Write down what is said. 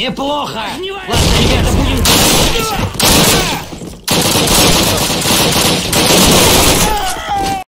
Неплохо! Ладно, ребята, будем...